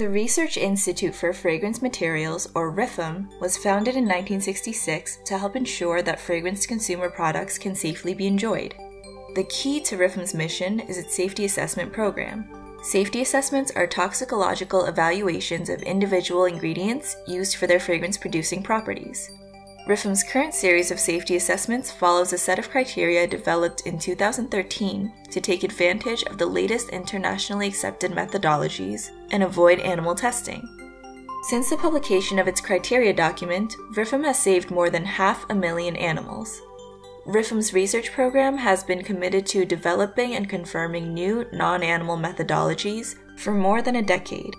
The Research Institute for Fragrance Materials, or RIFM, was founded in 1966 to help ensure that fragrance consumer products can safely be enjoyed. The key to RIFM's mission is its safety assessment program. Safety assessments are toxicological evaluations of individual ingredients used for their fragrance producing properties. RIFM's current series of safety assessments follows a set of criteria developed in 2013 to take advantage of the latest internationally accepted methodologies and avoid animal testing. Since the publication of its criteria document, RIFM has saved more than half a million animals. RIFM's research program has been committed to developing and confirming new non animal methodologies for more than a decade.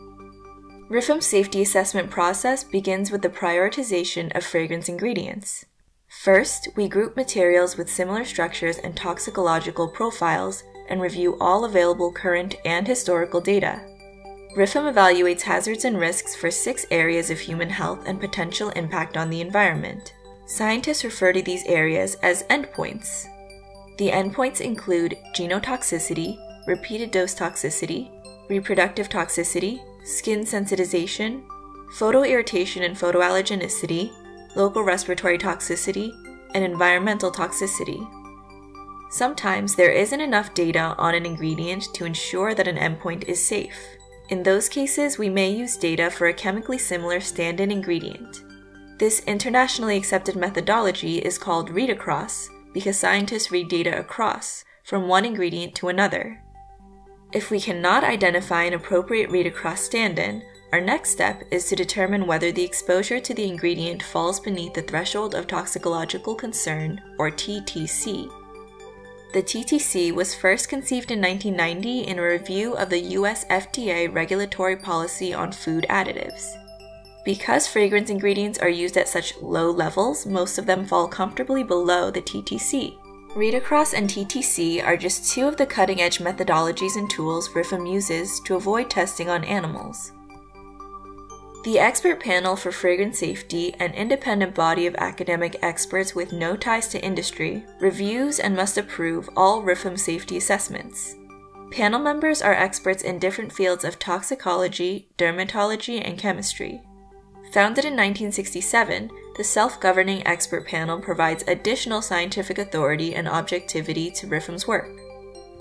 RIFM's safety assessment process begins with the prioritization of fragrance ingredients. First, we group materials with similar structures and toxicological profiles and review all available current and historical data. RIFM evaluates hazards and risks for six areas of human health and potential impact on the environment. Scientists refer to these areas as endpoints. The endpoints include genotoxicity, repeated dose toxicity, reproductive toxicity, skin sensitization, photoirritation and photoallergenicity, local respiratory toxicity, and environmental toxicity. Sometimes there isn't enough data on an ingredient to ensure that an endpoint is safe. In those cases, we may use data for a chemically similar stand in ingredient. This internationally accepted methodology is called read across because scientists read data across from one ingredient to another. If we cannot identify an appropriate read across stand in, our next step is to determine whether the exposure to the ingredient falls beneath the threshold of toxicological concern, or TTC. The TTC was first conceived in 1990 in a review of the US FDA regulatory policy on food additives. Because fragrance ingredients are used at such low levels, most of them fall comfortably below the TTC. Read across and TTC are just two of the cutting edge methodologies and tools RIFM uses to avoid testing on animals. The expert panel for fragrance safety, an independent body of academic experts with no ties to industry, reviews and must approve all RIFM safety assessments. Panel members are experts in different fields of toxicology, dermatology, and chemistry. Founded in 1967, the self governing expert panel provides additional scientific authority and objectivity to RIFM's work.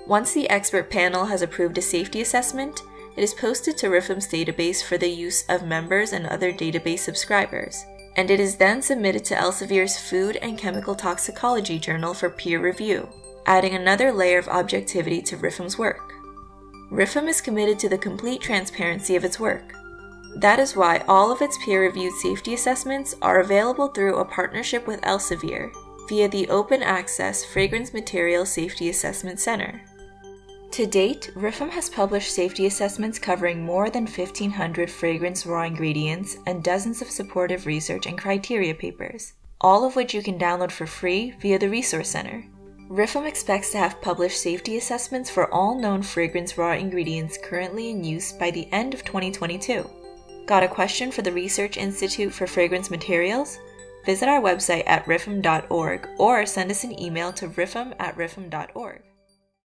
Once the expert panel has approved a safety assessment, it is posted to RIFM's database for the use of members and other database subscribers, and it is then submitted to Elsevier's Food and Chemical Toxicology Journal for peer review, adding another layer of objectivity to RIFM's work. RIFM is committed to the complete transparency of its work. That is why all of its peer reviewed safety assessments are available through a partnership with Elsevier via the Open Access Fragrance Material Safety Assessment Center. To date, RIFM has published safety assessments covering more than 1,500 fragrance raw ingredients and dozens of supportive research and criteria papers, all of which you can download for free via the Resource Center. RIFM expects to have published safety assessments for all known fragrance raw ingredients currently in use by the end of 2022. Got a question for the Research Institute for Fragrance Materials? Visit our website at rifm.org or send us an email to rifm at rifm.org.